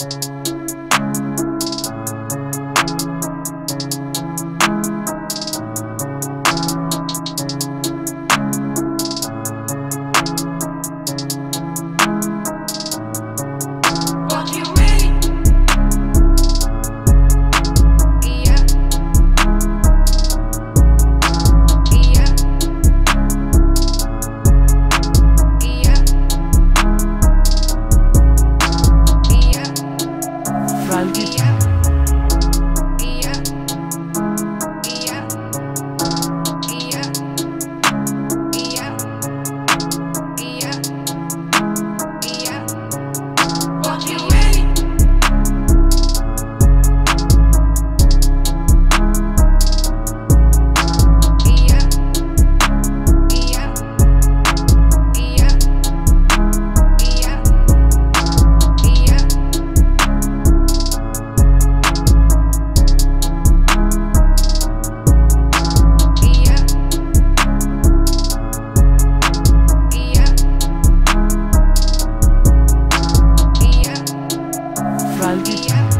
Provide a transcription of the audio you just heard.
Música Value Club.